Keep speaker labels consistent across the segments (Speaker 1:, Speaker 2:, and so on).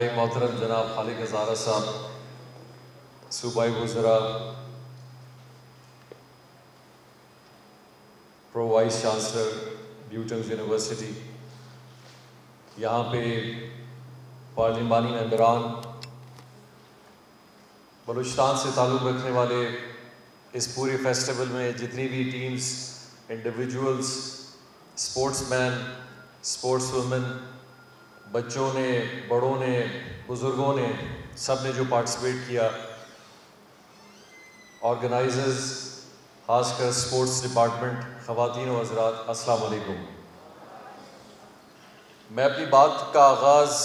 Speaker 1: मोहतरम जनाब खालिक हज़ारा साहब सूबाई वज़रा pro vice chancellor BUITEMS university यहाँ पे पार्लिमानी मेम्बरान बलूचिस्तान से ताल्लुक़ रखने वाले इस पूरे फेस्टिवल में जितनी भी teams individuals sportsman sports women बच्चों ने, बड़ों ने, बुज़ुर्गों ने, सबने जो पार्टिसिपेट किया ऑर्गेनाइजर्स खासकर स्पोर्ट्स डिपार्टमेंट ख़वातीन हजरात, अस्सलाम वालेकुम। मैं अपनी बात का आगाज़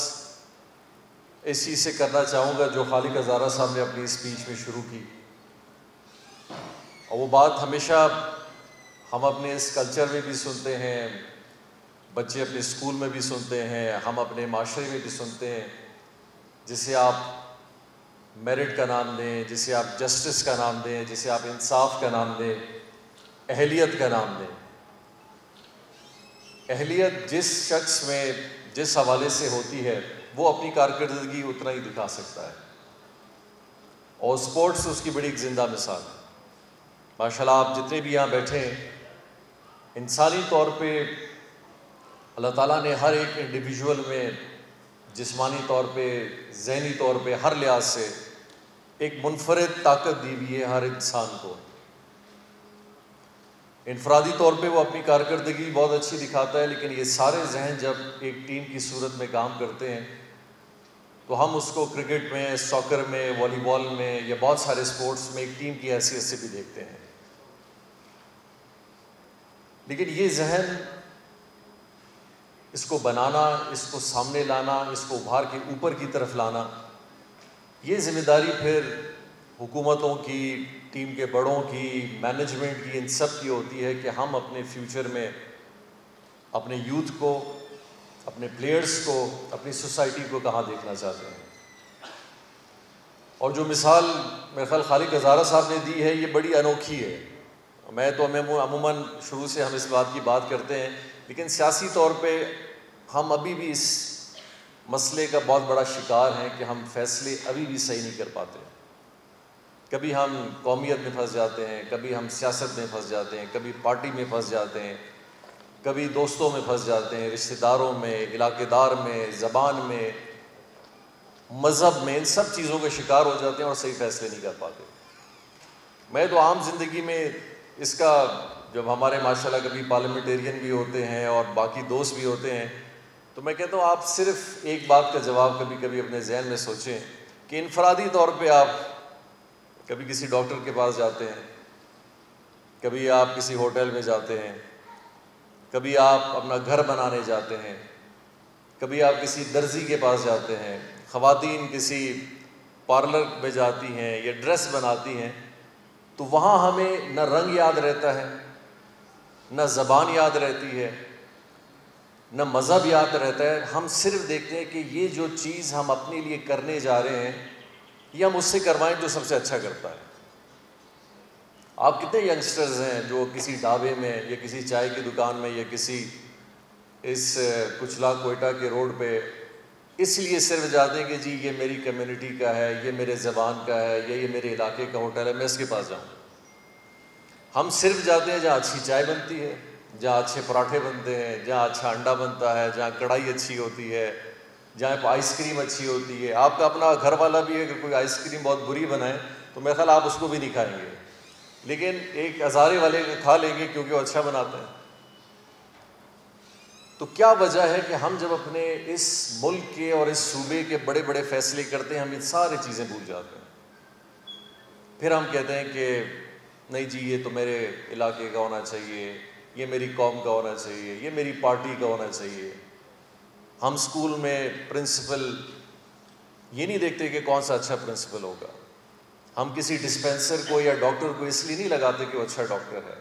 Speaker 1: इस चीज़ से करना चाहूँगा जो खालिक हज़ारा साहब ने अपनी स्पीच में शुरू की। और वो बात हमेशा हम अपने इस कल्चर में भी सुनते हैं बच्चे अपने स्कूल में भी सुनते हैं, हम अपने माशरे में भी सुनते हैं। जिसे आप मेरिट का नाम दें, जिसे आप जस्टिस का नाम दें, जिसे आप इंसाफ का नाम दें, अहलियत का नाम दें। अहलियत जिस शख्स में, जिस हवाले से होती है, वो अपनी कारकर्दगी उतना ही दिखा सकता है। और स्पोर्ट्स उसकी बड़ी एक ज़िंदा मिसाल है। माशाल्लाह, आप जितने भी यहाँ बैठे हैं, इंसानी तौर पे अल्लाह ताला ने हर एक इंडिविजुअल में जिस्मानी तौर पे, जहनी तौर पे, हर लिहाज से एक मुनफरद ताकत दी हुई है हर इंसान को। इनफरादी तौर पे वो अपनी कारकर्दगी बहुत अच्छी दिखाता है, लेकिन ये सारे जहन जब एक टीम की सूरत में काम करते हैं तो हम उसको क्रिकेट में, सॉकर में, वॉलीबॉल में या बहुत सारे स्पोर्ट्स में एक टीम की हैसियत से भी देखते हैं। लेकिन ये जहन इसको बनाना, इसको सामने लाना, इसको उभार के ऊपर की तरफ़ लाना। ये ज़िम्मेदारी फिर हुकूमतों की, टीम के बड़ों की मैनेजमेंट की, इन सब की होती है कि हम अपने फ्यूचर में अपने यूथ को, अपने प्लेयर्स को, अपनी सोसाइटी को कहाँ देखना चाहते हैं। और जो मिसाल मेरे ख्याल खालिक हज़ारा साहब ने दी है, ये बड़ी अनोखी है। मैं तो हमें अमूमन शुरू से हम इस बात की बात करते हैं लेकिन सियासी तौर पे हम अभी भी इस मसले का बहुत बड़ा शिकार हैं कि हम फैसले अभी भी सही नहीं कर पाते कभी हम कौमियत में फंस जाते हैं, कभी हम सियासत में फंस जाते हैं, कभी पार्टी में फंस जाते हैं, कभी दोस्तों में फंस जाते हैं, रिश्तेदारों में, इलाकेदार में, ज़बान में, मज़हब में, इन सब चीज़ों के शिकार हो जाते हैं और सही फैसले नहीं कर पाते। मैं तो आम ज़िंदगी में इसका जब हमारे माशाल्लाह कभी पार्लियामेंटेरियन भी होते हैं और बाकी दोस्त भी होते हैं तो मैं कहता हूँ आप सिर्फ़ एक बात का जवाब कभी कभी अपने जहन में सोचें कि इनफरादी तौर पे आप कभी किसी डॉक्टर के पास जाते हैं, कभी आप किसी होटल में जाते हैं, कभी आप अपना घर बनाने जाते हैं, कभी आप किसी दर्जी के पास जाते हैं, ख़वातीन किसी पार्लर में जाती हैं या ड्रेस बनाती हैं तो वहाँ हमें न रंग याद रहता है, न ज़बान याद रहती है, न मज़हब याद रहता है। हम सिर्फ़ देखते हैं कि ये जो चीज़ हम अपने लिए करने जा रहे हैं, ये हम उससे करवाएँ जो सबसे अच्छा करता है। आप कितने यंगस्टर्स हैं जो किसी ढाबे में या किसी चाय की दुकान में या किसी इस कुचला कोयटा के रोड पे इसलिए सिर्फ़ जाते हैं कि जी, ये मेरी कम्युनिटी का है, ये मेरे ज़बान का है, या, ये मेरे इलाके का होटल है, मैं इसके पास जाऊँ। हम सिर्फ़ जाते हैं जहाँ अच्छी चाय बनती है, जहाँ अच्छे पराठे बनते हैं, जहाँ अच्छा अंडा बनता है, जहाँ कढ़ाई अच्छी होती है, जहाँ आइसक्रीम अच्छी होती है। आपका अपना घर वाला भी है अगर कोई आइसक्रीम बहुत बुरी बनाए तो मैं ख्याल आप उसको भी नहीं खाएँगे। लेकिन एक हज़ारे वाले खा लेंगे क्योंकि वो अच्छा बनाते हैं। तो क्या वजह है कि हम जब अपने इस मुल्क के और इस सूबे के बड़े बड़े फैसले करते हैं, हम इन सारी चीज़ें भूल जाते हैं। फिर हम कहते हैं कि, नहीं जी, ये तो मेरे इलाके का होना चाहिए, ये मेरी कौम का होना चाहिए, ये मेरी पार्टी का होना चाहिए। हम स्कूल में प्रिंसिपल ये नहीं देखते कि कौन सा अच्छा प्रिंसिपल होगा। हम किसी डिस्पेंसर को या डॉक्टर को इसलिए नहीं लगाते कि वो अच्छा डॉक्टर है।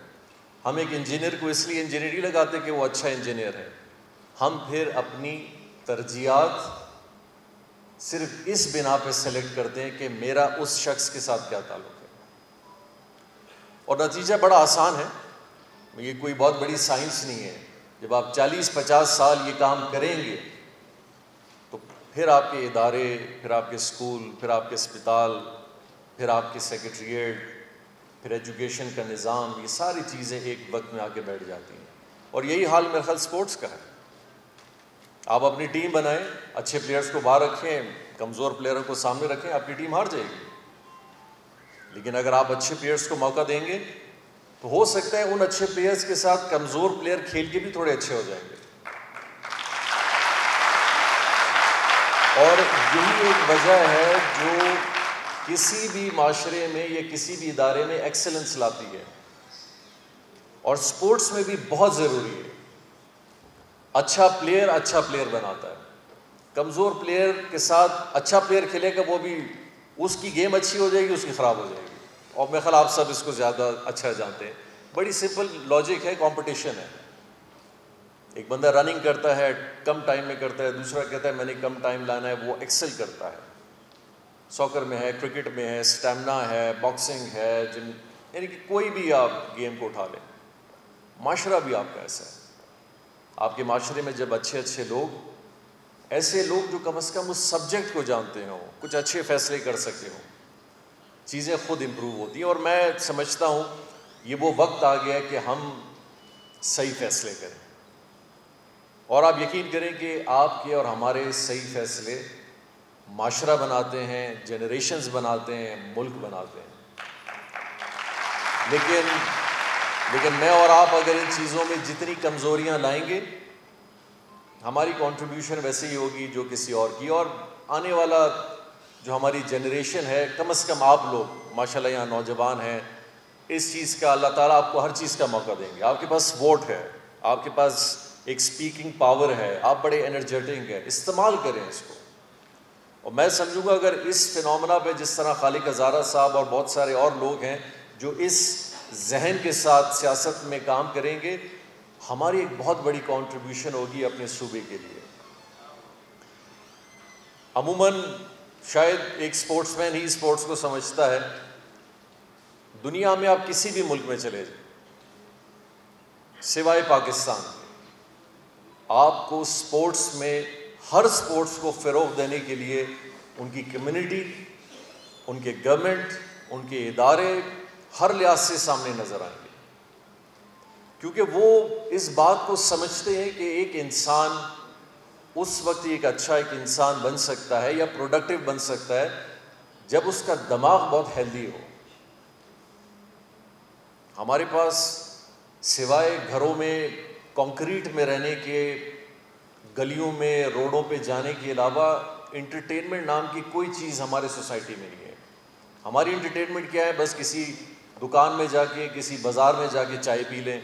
Speaker 1: हम एक इंजीनियर को इसलिए इंजीनियर नहीं लगाते कि वो अच्छा इंजीनियर है। हम फिर अपनी तरजीहत सिर्फ़ इस बिना पे सेलेक्ट करते हैं कि मेरा उस शख्स के साथ क्या ताल्लुक है। और नतीजा बड़ा आसान है। ये कोई बहुत बड़ी साइंस नहीं है। जब आप 40-50 साल ये काम करेंगे तो फिर आपके इदारे, फिर आपके स्कूल, फिर आपके अस्पताल, फिर आपके सेक्रेटरीट फिर एजुकेशन का निज़ाम, ये सारी चीज़ें एक वक्त में आके बैठ जाती हैं। और यही हाल मेरे ख्याल स्पोर्ट्स का है। आप अपनी टीम बनाएँ, अच्छे प्लेयर्स को बाहर रखें, कमज़ोर प्लेयरों को सामने रखें, आपकी टीम हार जाएगी। लेकिन अगर आप अच्छे प्लेयर्स को मौका देंगे तो हो सकता है उन अच्छे प्लेयर्स के साथ कमज़ोर प्लेयर खेल के भी थोड़े अच्छे हो जाएँगे। और यही एक वजह है जो किसी भी माशरे में या किसी भी इदारे में एक्सेलेंस लाती है। और स्पोर्ट्स में भी बहुत ज़रूरी है। अच्छा प्लेयर अच्छा प्लेयर बनाता है। कमज़ोर प्लेयर के साथ अच्छा प्लेयर खेलेगा, वो भी उसकी गेम अच्छी हो जाएगी, उसकी ख़राब हो जाएगी। और मेरे ख्याल आप सब इसको ज़्यादा अच्छा जानते हैं। बड़ी सिंपल लॉजिक है कंपटीशन है। एक बंदा रनिंग करता है, कम टाइम में करता है, दूसरा कहता है, मैंने कम टाइम लाना है, वो एक्सेल करता है। सॉकर में है क्रिकेट में है स्टेमिना है बॉक्सिंग है जिन यानी कि कोई भी आप गेम को उठा लें। माशरा भी आपका ऐसा है। आपके माशरे में जब अच्छे अच्छे लोग, ऐसे लोग जो कम अज़ कम उस सब्जेक्ट को जानते हों, कुछ अच्छे फैसले कर सकते हों, चीज़ें खुद इम्प्रूव होती हैं। और मैं समझता हूँ, ये वो वक्त आ गया है कि हम सही फैसले करें। और आप यकीन करें कि आपके और हमारे सही फैसले माशरा बनाते हैं जनरेशन्स बनाते हैं, मुल्क बनाते हैं। लेकिन लेकिन मैं और आप अगर इन चीज़ों में जितनी कमज़ोरियाँ लाएँगे, हमारी कंट्रीब्यूशन वैसे ही होगी जो किसी और की। और आने वाला जो हमारी जनरेशन है, कम अज़ कम आप लोग, माशाल्लाह यहाँ नौजवान हैं, इस चीज़ का अल्लाह ताला आपको हर चीज़ का मौका देंगे। आपके पास वोट है, आपके पास एक स्पीकिंग पावर है, आप बड़े एनर्जेटिक हैं, इस्तेमाल करें इसको। और मैं समझूँगा अगर इस फिनोमना पे जिस तरह खालिक हज़ारा साहब और बहुत सारे और लोग हैं जो इस जहन के साथ सियासत में काम करेंगे, हमारी एक बहुत बड़ी कंट्रीब्यूशन होगी अपने सूबे के लिए। अमूमन शायद एक स्पोर्ट्समैन ही स्पोर्ट्स को समझता है। दुनिया में आप किसी भी मुल्क में चले जाए, सिवाय पाकिस्तान आपको स्पोर्ट्स में हर स्पोर्ट्स को फ़रोग देने के लिए उनकी कम्युनिटी उनके गवर्नमेंट उनके इदारे हर लिहाज से सामने नज़र आएँगे। क्योंकि वो इस बात को समझते हैं कि एक इंसान उस वक्त एक अच्छा एक इंसान बन सकता है या प्रोडक्टिव बन सकता है, जब उसका दिमाग बहुत हेल्दी हो। हमारे पास सिवाय घरों में कंक्रीट में रहने के, गलियों में, रोडों पे जाने के अलावा इंटरटेनमेंट नाम की कोई चीज़ हमारे सोसाइटी में नहीं है। हमारी इंटरटेनमेंट क्या है? बस किसी दुकान में जाके, किसी बाज़ार में जाके चाय पी लें,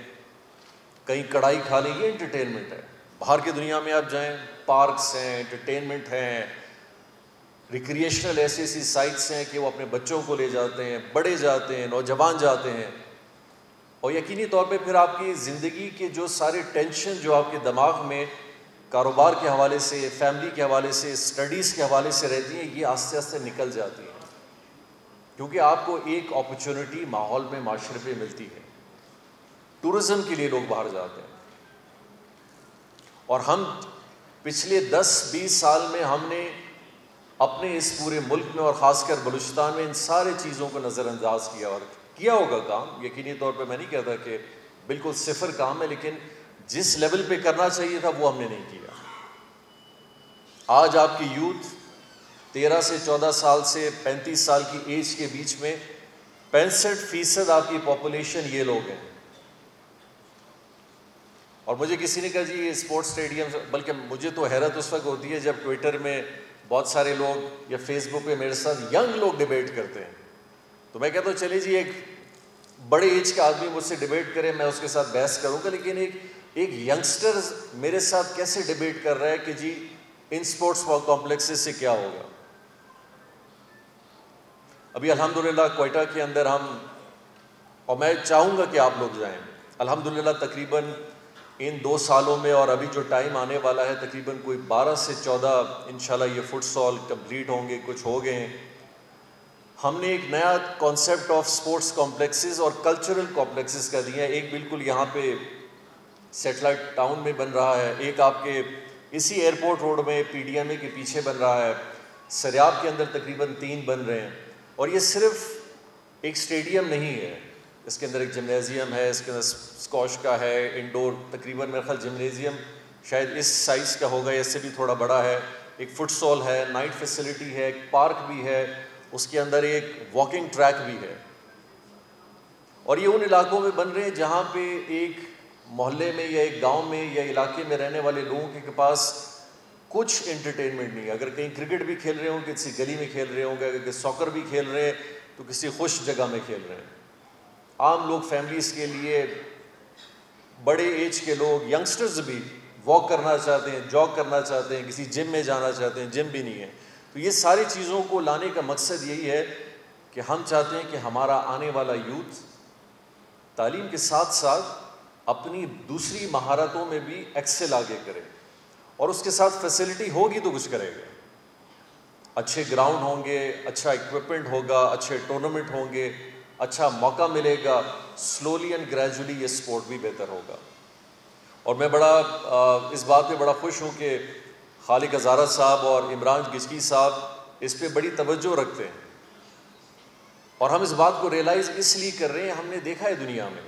Speaker 1: कहीं कढ़ाई खा लें, ये इंटरटेनमेंट है। बाहर की दुनिया में आप जाएँ पार्क्स हैं एंटरटेनमेंट हैं रिक्रिएशनल ऐसी ऐसी साइट्स हैं कि वो अपने बच्चों को ले जाते हैं, बड़े जाते हैं, नौजवान जाते हैं। और यकीनी तौर पे फिर आपकी ज़िंदगी के जो सारे टेंशन जो आपके दिमाग में कारोबार के हवाले से फैमिली के हवाले से स्टडीज़ के हवाले से रहती हैं, ये आस्ते आस्ते निकल जाती हैं। क्योंकि आपको एक अपॉर्चुनिटी माहौल में, माशरे पे मिलती है। टूरिज़्म के लिए लोग बाहर जाते हैं। और हम पिछले 10-20 साल में हमने अपने इस पूरे मुल्क में और ख़ासकर बलूचिस्तान में इन सारे चीज़ों को नज़रअंदाज किया और किया होगा काम। यकीनी तौर पे मैं नहीं कहता कि बिल्कुल सिफर काम है, लेकिन जिस लेवल पे करना चाहिए था, वो हमने नहीं किया। आज आपकी यूथ तेरह से चौदह साल से पैंतीस साल की एज के बीच में पैंसठ फ़ीसद आपकी पॉपुलेशन ये लोग हैं। और मुझे किसी ने कहा, जी, ये स्पोर्ट्स स्टेडियम बल्कि मुझे तो हैरत उस वक्त होती है जब ट्विटर में बहुत सारे लोग या फेसबुक पे मेरे साथ यंग लोग डिबेट करते हैं। तो मैं कहता हूँ, चलिए जी, एक बड़े एज का आदमी मुझसे डिबेट करे, मैं उसके साथ बहस करूँगा। लेकिन एक एक यंगस्टर मेरे साथ कैसे डिबेट कर रहा है कि जी, इन स्पोर्ट्स कॉम्प्लेक्सेस से क्या होगा? अभी अल्हम्दुलिल्लाह कोयटा के अंदर हम, और मैं चाहूँगा कि आप लोग जाएँ। अल्हम्दुलिल्लाह तकरीबन इन दो सालों में और अभी जो टाइम आने वाला है, तकरीबन कोई 12 से 14 इंशाल्लाह ये फुटसॉल कंप्लीट होंगे, कुछ हो गए हैं। हमने एक नया कॉन्सेप्ट ऑफ़ स्पोर्ट्स कॉम्प्लेक्सेस और कल्चरल कॉम्प्लेक्सेस दिए हैं। एक बिल्कुल यहाँ पे सेटेलाइट टाउन में बन रहा है। एक आपके इसी एयरपोर्ट रोड में पी डी एम ए के पीछे बन रहा है। सरियाब के अंदर तकरीबन तीन बन रहे हैं। और ये सिर्फ़ एक स्टेडियम नहीं है। इसके अंदर एक जिमनेजियम है, इसके अंदर स्कॉश का है इंडोर तकरीबन मेरे ख्याल जिमनेजियम शायद इस साइज़ का होगा इससे भी थोड़ा बड़ा है। एक फुटसॉल है नाइट फैसिलिटी है, एक पार्क भी है, उसके अंदर एक वॉकिंग ट्रैक भी है। और ये उन इलाकों में बन रहे हैं जहाँ पे एक मोहल्ले में या एक गाँव में या इलाके में रहने वाले लोगों के पास कुछ एंटरटेनमेंट नहीं है। अगर कहीं क्रिकेट भी खेल रहे होंगे किसी गली में खेल रहे होंगे, अगर सॉकर भी खेल रहे हैं तो किसी खुश जगह में खेल रहे हैं। आम लोग फैमिलीज़ के लिए, बड़े एज के लोग यंगस्टर्स भी वॉक करना चाहते हैं जॉग करना चाहते हैं, किसी जिम में जाना चाहते हैं जिम भी नहीं है। तो ये सारी चीज़ों को लाने का मकसद यही है कि हम चाहते हैं कि हमारा आने वाला यूथ तालीम के साथ साथ अपनी दूसरी महारतों में भी एक्सेल आगे करे। और उसके साथ फैसिलिटी होगी तो कुछ करेगा। अच्छे ग्राउंड होंगे अच्छा इक्विपमेंट होगा, अच्छे टूर्नामेंट होंगे अच्छा मौका मिलेगा स्लोली एंड ग्रेजुअली ये स्पोर्ट भी बेहतर होगा। और मैं बड़ा इस बात पे बड़ा खुश हूँ कि खालिक हज़ारा साहब और इमरान गिचकी साहब इस पर बड़ी तवज्जो रखते हैं। और हम इस बात को रियलाइज़ इसलिए कर रहे हैं, हमने देखा है दुनिया में।